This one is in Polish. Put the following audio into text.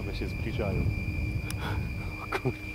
One się zbliżają. O kurwa.